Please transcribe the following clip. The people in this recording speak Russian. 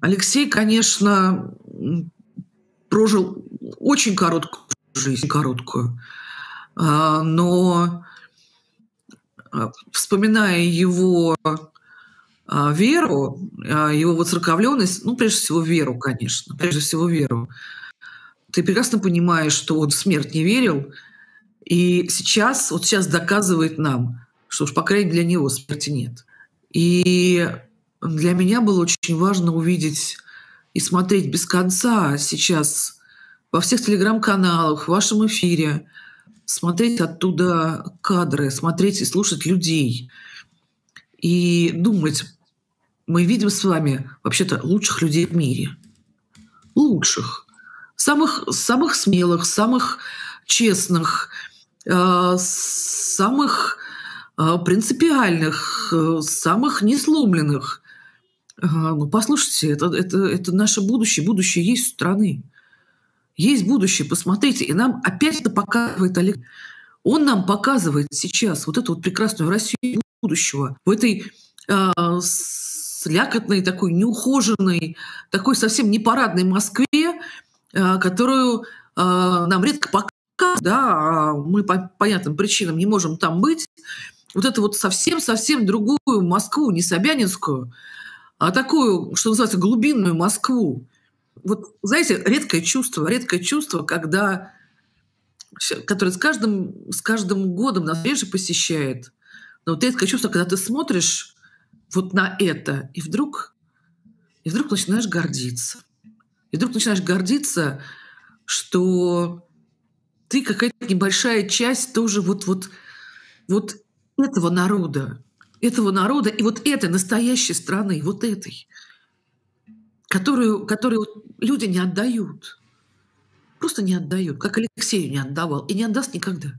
Алексей, конечно, прожил очень короткую жизнь, короткую. А, но а, вспоминая его а, веру, его воцерковленность, ну, прежде всего, веру, конечно, прежде всего, веру, ты прекрасно понимаешь, что он в смерть не верил, и сейчас, вот сейчас доказывает нам, что уж, по крайней мере, для него смерти нет. И для меня было очень важно увидеть и смотреть без конца сейчас во всех телеграм-каналах, в вашем эфире, смотреть оттуда кадры, смотреть и слушать людей и думать, мы видим с вами вообще-то лучших людей в мире. Лучших. Самых, самых смелых, самых честных, э, самых э, принципиальных, э, самых несломленных. Ну, послушайте, это, это, это наше будущее. Будущее есть у страны. Есть будущее, посмотрите. И нам опять это показывает Олег. Он нам показывает сейчас вот эту вот прекрасную Россию будущего в этой э, слякотной, такой неухоженной, такой совсем непарадной Москве, э, которую э, нам редко показывают, да, мы по понятным причинам не можем там быть. Вот это вот совсем-совсем другую Москву, не Собянинскую, а такую, что называется, глубинную Москву, вот, знаете, редкое чувство, редкое чувство, когда, которое с каждым, с каждым годом нас реже посещает. Но вот редкое чувство, когда ты смотришь вот на это, и вдруг, и вдруг начинаешь гордиться. И вдруг начинаешь гордиться, что ты какая-то небольшая часть тоже вот, вот, вот этого народа, этого народа и вот этой настоящей страны, вот этой которую, которую люди не отдают. Просто не отдают, как Алексею не отдавал и не отдаст никогда.